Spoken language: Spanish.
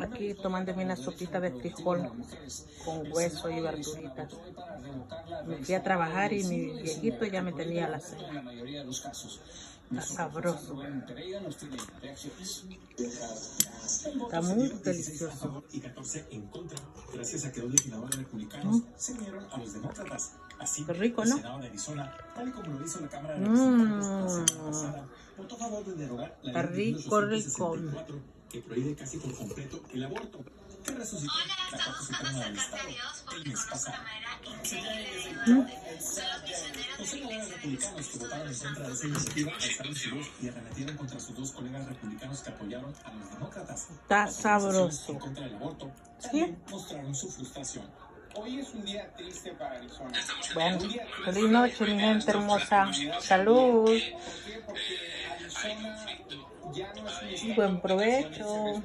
Aquí tomándome una sopita de frijol con hueso y verduritas. Me fui a trabajar y mi viejito ya me tenía la cena. Está sabroso. Está muy delicioso. y 14 en contra, gracias a que dos legisladores republicanos se unieron a los demócratas. Así, Qué rico, ¿no? Senado de Arizona, tal y como lo hizo la Cámara de. Representantes la semana pasada, votó a favor de derogar la Está ley de rico, 1864, que prohíbe casi por completo el aborto, que resucitó la participación del Estado el mes pasado. Los senadores republicanos que votaron en contra de esa iniciativa alzaron su voz y arremetieron contra sus dos colegas republicanos que apoyaron a los demócratas. Está sabroso. En contra del aborto ¿Sí? también mostraron su frustración. Hoy es un día triste para Arizona. Bueno, feliz noche, mi gente hermosa. Salud. ¿Por qué? Porque Buen provecho.